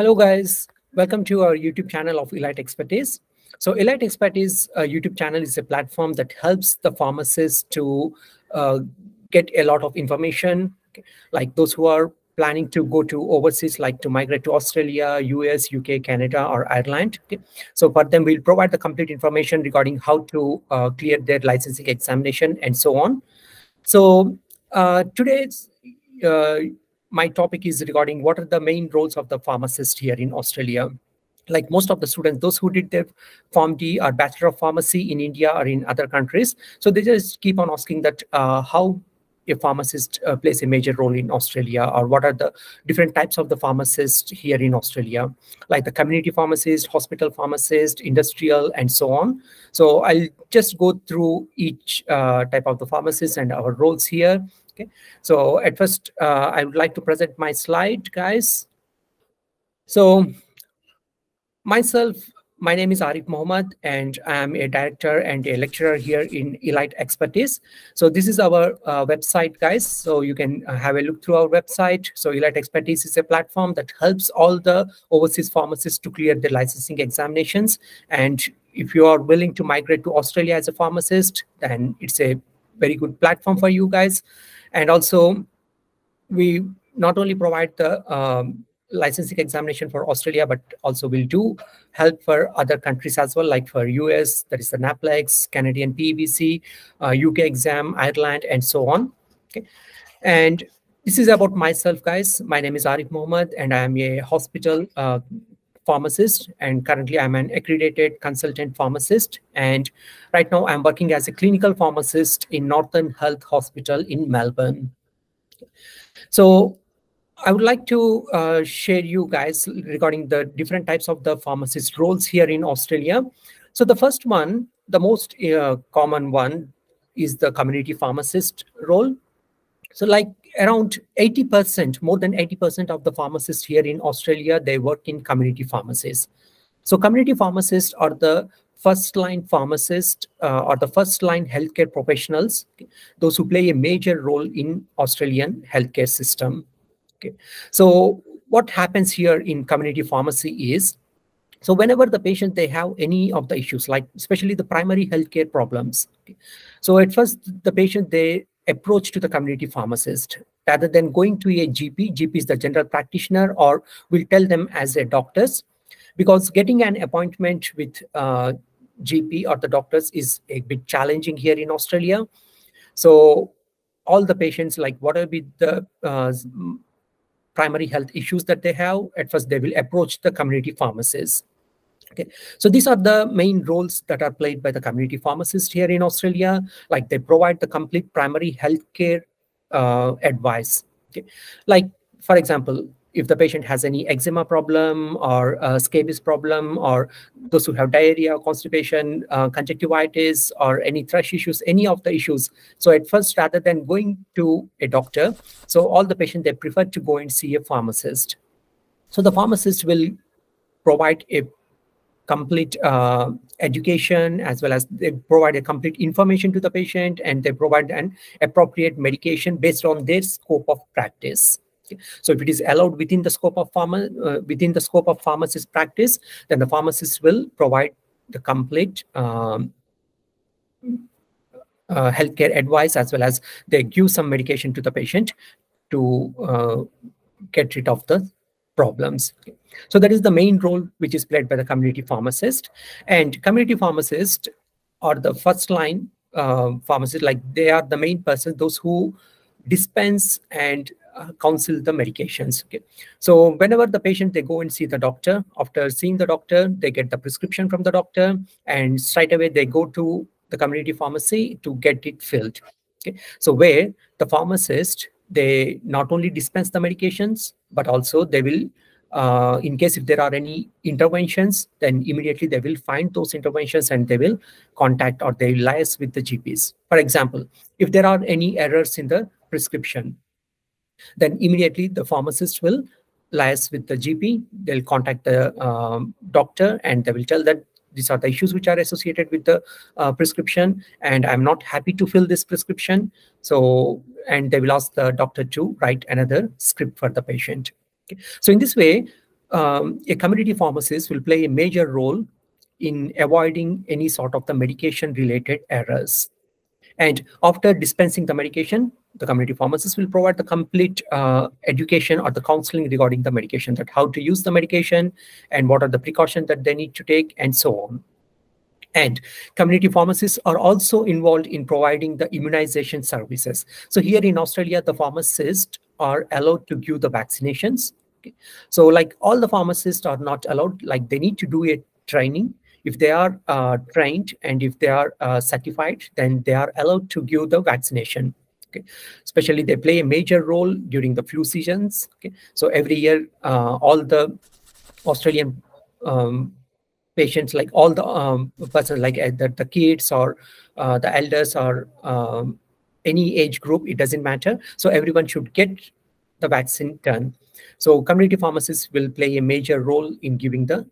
Hello, guys. Welcome to our YouTube channel of Elite Expertise. So Elite Expertise uh, YouTube channel is a platform that helps the pharmacists to uh, get a lot of information, like those who are planning to go to overseas, like to migrate to Australia, US, UK, Canada, or Ireland. Okay. So for them, we'll provide the complete information regarding how to uh, clear their licensing examination and so on. So uh, today's uh, my topic is regarding what are the main roles of the pharmacist here in Australia. Like most of the students, those who did their PharmD or Bachelor of Pharmacy in India or in other countries, so they just keep on asking that uh, how a pharmacist uh, plays a major role in Australia, or what are the different types of the pharmacist here in Australia, like the community pharmacist, hospital pharmacist, industrial, and so on. So I'll just go through each uh, type of the pharmacist and our roles here. Okay, so at first, uh, I would like to present my slide, guys. So myself, my name is Arief Mohammad, and I'm a director and a lecturer here in Elite Expertise. So this is our uh, website, guys. So you can uh, have a look through our website. So Elite Expertise is a platform that helps all the overseas pharmacists to clear their licensing examinations. And if you are willing to migrate to Australia as a pharmacist, then it's a very good platform for you guys. And also, we not only provide the um, licensing examination for Australia, but also will do help for other countries as well, like for US, that is the NAPLEX, Canadian PBC, uh, UK exam, Ireland, and so on. Okay, and this is about myself, guys. My name is Arief Mohammad, and I am a hospital uh, pharmacist, and currently I'm an accredited consultant pharmacist. And right now I'm working as a clinical pharmacist in Northern Health Hospital in Melbourne. So I would like to uh, share you guys regarding the different types of the pharmacist roles here in Australia. So the first one, the most uh, common one is the community pharmacist role. So like around 80%, more than 80% of the pharmacists here in Australia, they work in community pharmacies. So community pharmacists are the first line pharmacists uh, or the first line healthcare professionals, those who play a major role in Australian healthcare system. Okay, so what happens here in community pharmacy is, so whenever the patient they have any of the issues, like especially the primary healthcare problems, okay, so at first the patient they approach to the community pharmacist rather than going to a GP. GP is the general practitioner, or we'll tell them as a doctors, because getting an appointment with uh, GP or the doctors is a bit challenging here in Australia. So all the patients, like what will be the uh, primary health issues that they have, at first they will approach the community pharmacists. Okay, so these are the main roles that are played by the community pharmacist here in Australia. Like they provide the complete primary healthcare uh, advice. Okay, like for example, if the patient has any eczema problem or uh, scabies problem or those who have diarrhea, constipation, uh, conjunctivitis, or any thrush issues, any of the issues. So at first, rather than going to a doctor, so all the patient, they prefer to go and see a pharmacist. So the pharmacist will provide a complete uh, education as well as they provide a complete information to the patient and they provide an appropriate medication based on their scope of practice. So if it is allowed within the scope of pharma, uh, within the scope of pharmacist practice, then the pharmacist will provide the complete um, uh, healthcare advice as well as they give some medication to the patient to uh, get rid of the problems. So that is the main role which is played by the community pharmacist. And community pharmacist are the first line uh, like they are the main person, those who dispense and uh, counsel the medications. Okay. So whenever the patient, they go and see the doctor, after seeing the doctor, they get the prescription from the doctor and straight away they go to the community pharmacy to get it filled. Okay. So where the pharmacist, they not only dispense the medications, but also they will uh, in case if there are any interventions, then immediately they will find those interventions and they will contact or they liaise with the GPs. For example, if there are any errors in the prescription, then immediately the pharmacist will liaise with the GP. They'll contact the um, doctor and they will tell that these are the issues which are associated with the uh, prescription and I'm not happy to fill this prescription. So, and they will ask the doctor to write another script for the patient. Okay. So in this way, um, a community pharmacist will play a major role in avoiding any sort of the medication related errors. And after dispensing the medication, the community pharmacist will provide the complete uh, education or the counseling regarding the medication, that how to use the medication and what are the precautions that they need to take and so on. And community pharmacists are also involved in providing the immunization services. So here in Australia, the pharmacists are allowed to give the vaccinations. Okay. So like all the pharmacists are not allowed, like they need to do a training. If they are uh, trained and if they are uh, certified, then they are allowed to give the vaccination. Okay. Especially they play a major role during the flu seasons. Okay. So every year, uh, all the Australian um, patients, like all the um, persons, like uh, the, the kids or uh, the elders or um, any age group, it doesn't matter. So everyone should get the vaccine done. So community pharmacists will play a major role in giving the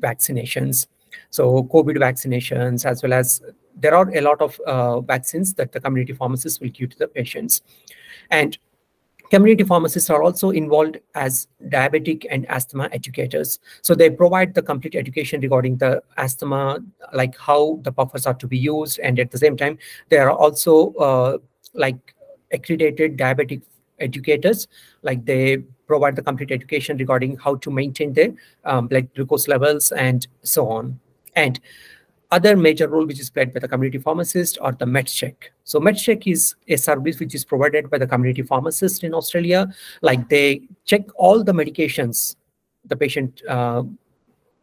vaccinations. So COVID vaccinations, as well as there are a lot of uh, vaccines that the community pharmacists will give to the patients. And community pharmacists are also involved as diabetic and asthma educators. So they provide the complete education regarding the asthma, like how the puffers are to be used. And at the same time, they are also uh, like accredited diabetic educators, like they provide the complete education regarding how to maintain their um, blood glucose levels and so on. And other major role which is played by the community pharmacist or the MedsCheck. So MedsCheck is a service which is provided by the community pharmacist in Australia. Like they check all the medications the patient uh,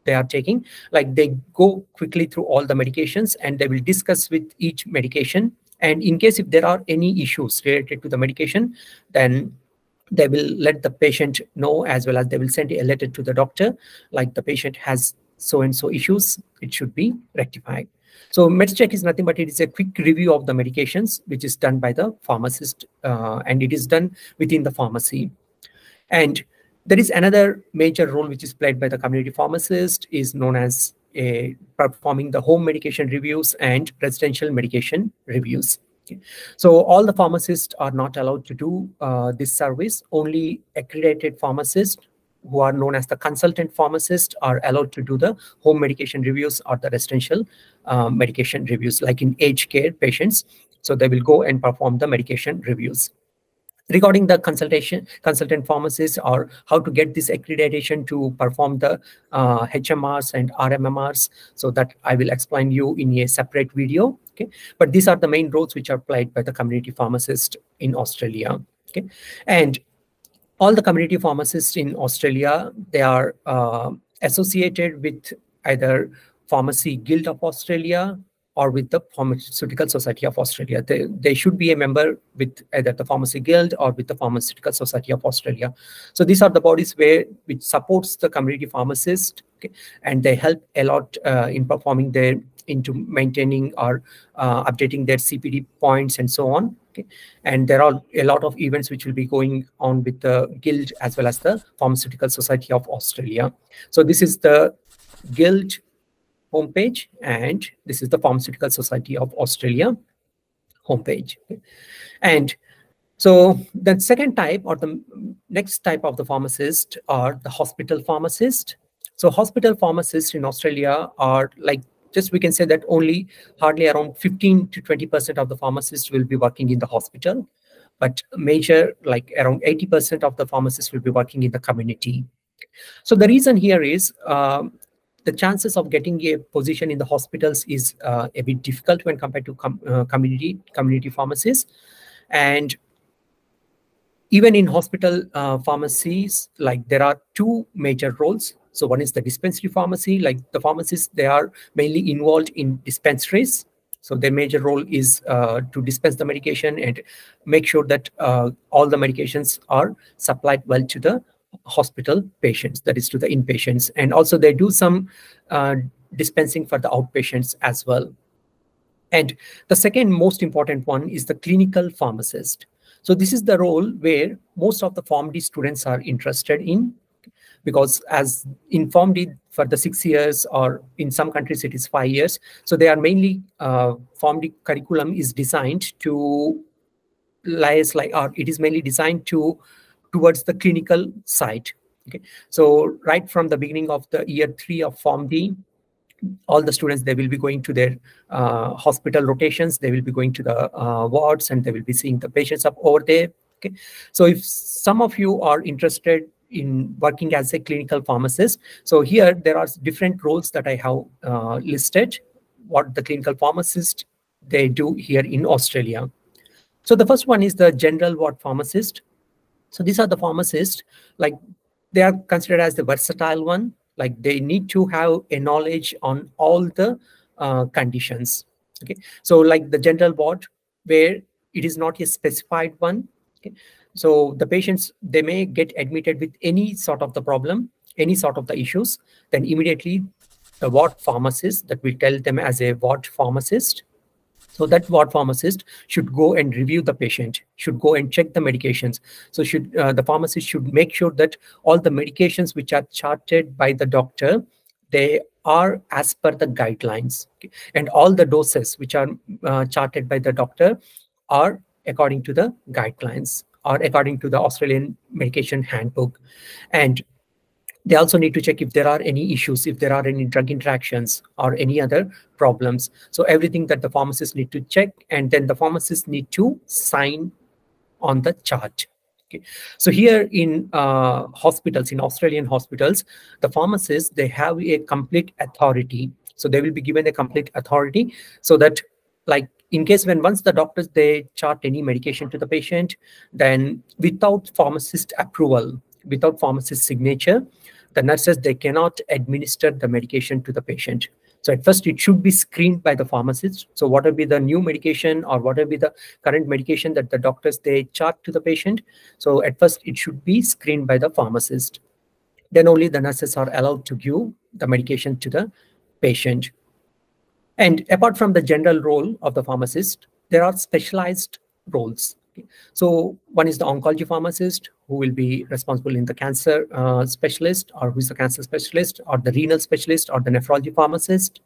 they are taking. Like they go quickly through all the medications and they will discuss with each medication. And in case if there are any issues related to the medication, then they will let the patient know as well as they will send a letter to the doctor like the patient has so and so issues, it should be rectified. So MedsCheck is nothing but it is a quick review of the medications, which is done by the pharmacist, uh, and it is done within the pharmacy. And there is another major role which is played by the community pharmacist is known as a, performing the home medication reviews and residential medication reviews. So all the pharmacists are not allowed to do uh, this service. Only accredited pharmacists who are known as the consultant pharmacists are allowed to do the home medication reviews or the residential um, medication reviews, like in aged care patients. So they will go and perform the medication reviews. Regarding the consultation, consultant pharmacists or how to get this accreditation to perform the uh, HMRs and RMMRs, so that I will explain you in a separate video. Okay, but these are the main roles which are played by the community pharmacist in Australia. Okay, and all the community pharmacists in Australia, they are uh, associated with either Pharmacy Guild of Australia or with the Pharmaceutical Society of Australia. They, they should be a member with either the Pharmacy Guild or with the Pharmaceutical Society of Australia. So these are the bodies where which supports the community pharmacist, okay, and they help a lot uh, in performing their into maintaining or uh, updating their CPD points and so on. Okay. And there are a lot of events which will be going on with the Guild as well as the Pharmaceutical Society of Australia. So this is the Guild homepage and this is the Pharmaceutical Society of Australia homepage. Okay. And so the second type or the next type of the pharmacist are the hospital pharmacist. So hospital pharmacists in Australia are like just we can say that only hardly around 15 to 20% of the pharmacists will be working in the hospital, but major like around 80% of the pharmacists will be working in the community. So the reason here is um, the chances of getting a position in the hospitals is uh, a bit difficult when compared to com uh, community community pharmacies, and even in hospital uh, pharmacies, like there are two major roles. So one is the dispensary pharmacy, like the pharmacists, they are mainly involved in dispensaries. So their major role is uh, to dispense the medication and make sure that uh, all the medications are supplied well to the hospital patients, that is to the inpatients. And also they do some uh, dispensing for the outpatients as well. And the second most important one is the clinical pharmacist. So this is the role where most of the PharmD students are interested in because as in PharmD for the six years or in some countries it is five years. So they are mainly uh, PharmD curriculum is designed to lies like or it is mainly designed to towards the clinical side. Okay, so right from the beginning of the year three of PharmD, all the students they will be going to their uh, hospital rotations they will be going to the uh, wards and they will be seeing the patients up over there okay so if some of you are interested in working as a clinical pharmacist. So here there are different roles that i have uh, listed what the clinical pharmacist they do here in australia. So the first one is the general ward pharmacist. So these are the pharmacists like they are considered as the versatile one like they need to have a knowledge on all the uh, conditions okay? So like the general ward where it is not a specified one okay so the patients they may get admitted with any sort of the problem any sort of the issues then immediately the ward pharmacist that we tell them as a ward pharmacist so that ward pharmacist should go and review the patient, should go and check the medications. So should uh, the pharmacist should make sure that all the medications which are charted by the doctor, they are as per the guidelines. And all the doses which are uh, charted by the doctor are according to the guidelines or according to the Australian medication handbook. And they also need to check if there are any issues, if there are any drug interactions or any other problems. So everything that the pharmacist need to check and then the pharmacist need to sign on the chart. Okay. So here in uh, hospitals, in Australian hospitals, the pharmacists, they have a complete authority. So they will be given a complete authority so that like in case when once the doctors, they chart any medication to the patient, then without pharmacist approval, without pharmacist signature, the nurses, they cannot administer the medication to the patient. So at first it should be screened by the pharmacist. So what will be the new medication or what will be the current medication that the doctors, they chart to the patient. So at first it should be screened by the pharmacist. Then only the nurses are allowed to give the medication to the patient. And apart from the general role of the pharmacist, there are specialized roles. So one is the oncology pharmacist who will be responsible in the cancer uh, specialist or who is the cancer specialist or the renal specialist or the nephrology pharmacist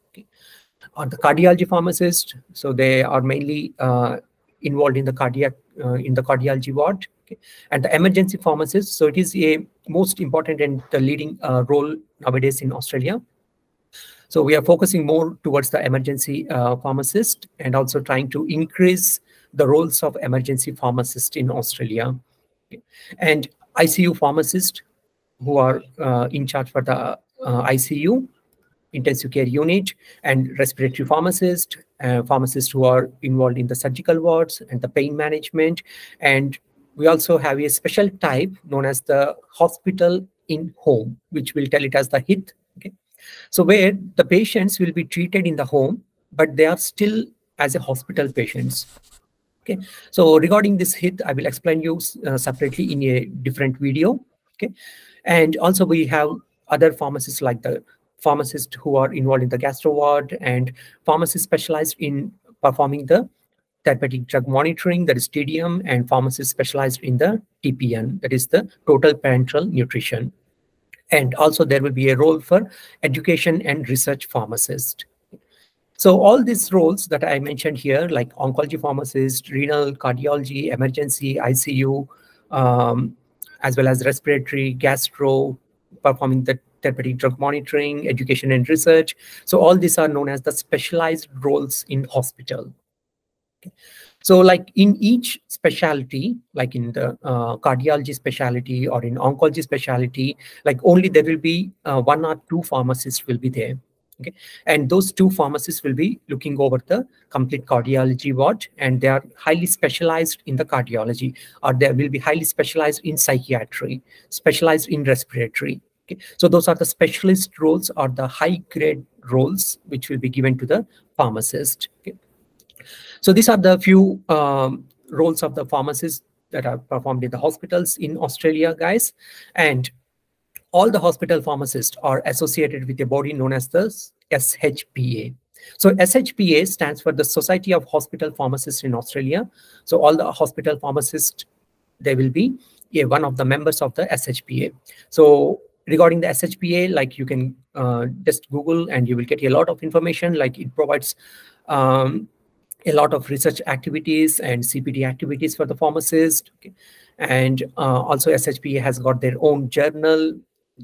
or the cardiology pharmacist. So they are mainly uh, involved in the cardiac uh, in the cardiology ward okay. and the emergency pharmacist. So it is a most important and the leading uh, role nowadays in Australia. So we are focusing more towards the emergency uh, pharmacist and also trying to increase the roles of emergency pharmacist in Australia. And ICU pharmacists who are uh, in charge for the uh, ICU, intensive care unit, and respiratory pharmacists, uh, pharmacists who are involved in the surgical wards and the pain management. And we also have a special type known as the hospital in home, which we'll tell it as the HIT. So where the patients will be treated in the home, but they are still as a hospital patients. Okay, so regarding this hit, I will explain you uh, separately in a different video. Okay, and also we have other pharmacists like the pharmacists who are involved in the gastro ward and pharmacists specialized in performing the therapeutic drug monitoring, that is TDM, and pharmacists specialized in the TPN, that is the total parenteral nutrition. And also there will be a role for education and research pharmacist. So all these roles that I mentioned here, like oncology pharmacist, renal, cardiology, emergency, ICU, um, as well as respiratory, gastro, performing the therapeutic drug monitoring, education and research. So all these are known as the specialized roles in hospital. Okay. So like in each specialty, like in the uh, cardiology specialty or in oncology specialty, like only there will be uh, one or two pharmacists will be there okay? And those two pharmacists will be looking over the complete cardiology ward and they are highly specialized in the cardiology or they will be highly specialized in psychiatry specialized in respiratory okay? So those are the specialist roles or the high grade roles which will be given to the pharmacist okay so these are the few um, roles of the pharmacists that are performed in the hospitals in australia guys and all the hospital pharmacists are associated with a body known as the SHPA. So SHPA stands for the Society of Hospital Pharmacists in Australia. So all the hospital pharmacists, they will be yeah, one of the members of the SHPA. So regarding the SHPA, like you can uh, just Google and you will get a lot of information. Like it provides um, a lot of research activities and CPD activities for the pharmacist. Okay. And uh, also SHPA has got their own journal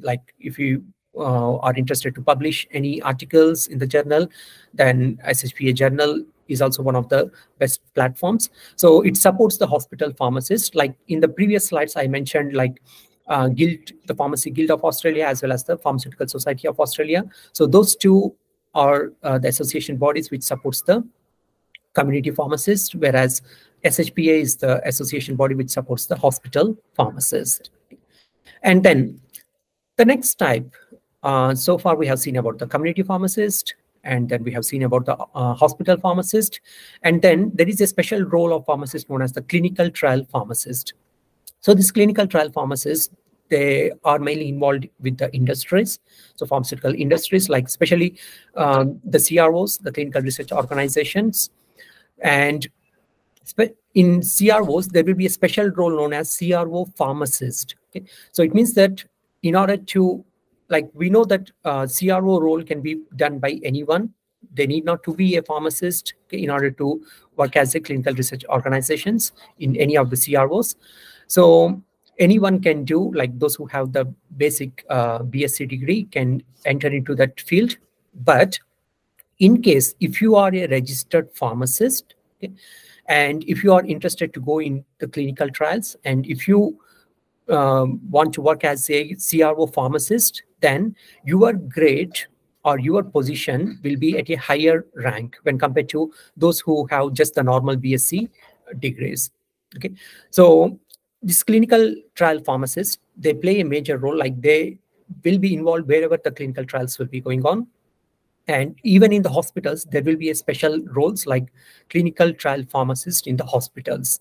like if you uh, are interested to publish any articles in the journal, then SHPA journal is also one of the best platforms. So it supports the hospital pharmacist. Like in the previous slides, I mentioned like uh, Guild, the Pharmacy Guild of Australia, as well as the Pharmaceutical Society of Australia. So those two are uh, the association bodies which supports the community pharmacist, whereas SHPA is the association body which supports the hospital pharmacist. And then the next type, uh, so far we have seen about the community pharmacist, and then we have seen about the uh, hospital pharmacist. And then there is a special role of pharmacist known as the clinical trial pharmacist. So this clinical trial pharmacist, they are mainly involved with the industries. So pharmaceutical industries, like especially um, the CROs, the clinical research organizations. And in CROs, there will be a special role known as CRO pharmacist. Okay? So it means that in order to like we know that uh, CRO role can be done by anyone. They need not to be a pharmacist in order to work as a clinical research organizations in any of the CROs. So anyone can do, like those who have the basic uh, BSc degree can enter into that field. But in case if you are a registered pharmacist, okay, and if you are interested to go in the clinical trials, and if you um, want to work as a CRO pharmacist, then your grade or your position will be at a higher rank when compared to those who have just the normal BSc degrees. Okay, so this clinical trial pharmacists, they play a major role, like they will be involved wherever the clinical trials will be going on. And even in the hospitals, there will be a special roles like clinical trial pharmacist in the hospitals.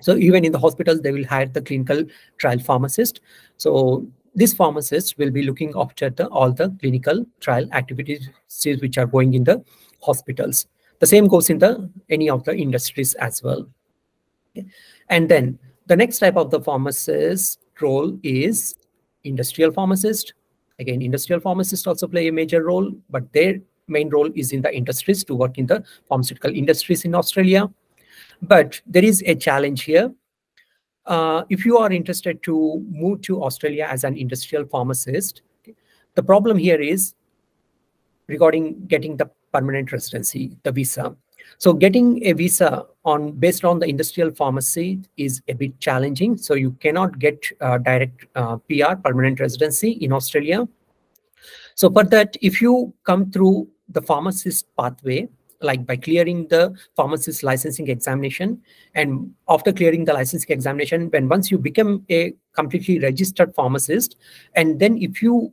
So even in the hospitals, they will hire the clinical trial pharmacist. So this pharmacist will be looking after the, all the clinical trial activities which are going in the hospitals. The same goes in the any of the industries as well. Okay. And then the next type of the pharmacist role is industrial pharmacist. Again, industrial pharmacists also play a major role, but their main role is in the industries to work in the pharmaceutical industries in Australia. But there is a challenge here. Uh, if you are interested to move to Australia as an industrial pharmacist, the problem here is regarding getting the permanent residency, the visa. So getting a visa on based on the industrial pharmacy is a bit challenging. So you cannot get uh, direct uh, PR, permanent residency in Australia. So for that, if you come through the pharmacist pathway, like by clearing the pharmacist licensing examination, and after clearing the licensing examination, when once you become a completely registered pharmacist, and then if you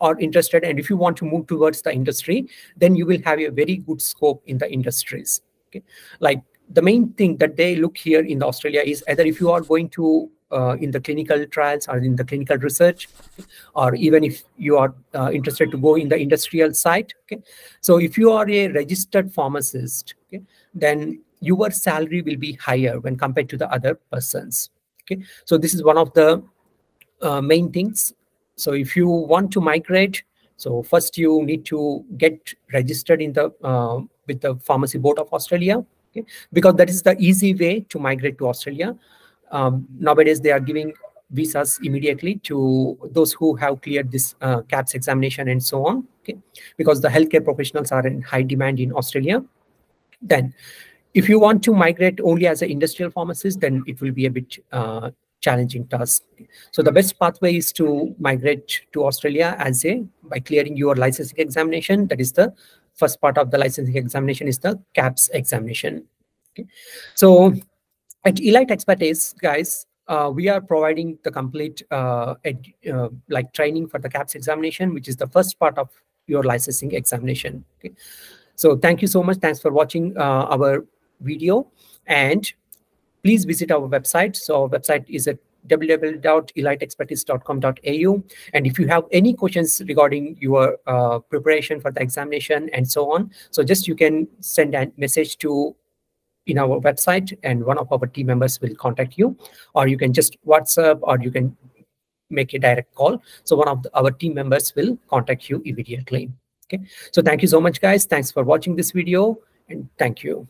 are interested and if you want to move towards the industry then you will have a very good scope in the industries okay? Like the main thing that they look here in australia is either if you are going to uh, in the clinical trials or in the clinical research or even if you are uh, interested to go in the industrial side okay? So if you are a registered pharmacist okay then your salary will be higher when compared to the other persons okay? So this is one of the uh, main things so if you want to migrate, so first you need to get registered in the uh, with the Pharmacy Board of Australia, okay? because that is the easy way to migrate to Australia. Um, nowadays, they are giving visas immediately to those who have cleared this uh, KAPS examination and so on, okay? because the healthcare professionals are in high demand in Australia. Then, if you want to migrate only as an industrial pharmacist, then it will be a bit uh, challenging task. So the best pathway is to migrate to Australia as a by clearing your licensing examination. That is the first part of the licensing examination is the KAPS examination. Okay. So at Elite Expertise, guys, uh, we are providing the complete uh, ed, uh, like training for the KAPS examination, which is the first part of your licensing examination. Okay. So thank you so much. Thanks for watching uh, our video. And please visit our website. So our website is at www.eliteexpertise.com.au. And if you have any questions regarding your uh, preparation for the examination and so on, so just you can send a message to in our website and one of our team members will contact you or you can just WhatsApp or you can make a direct call. So one of the, our team members will contact you immediately. Okay. So thank you so much, guys. Thanks for watching this video and thank you.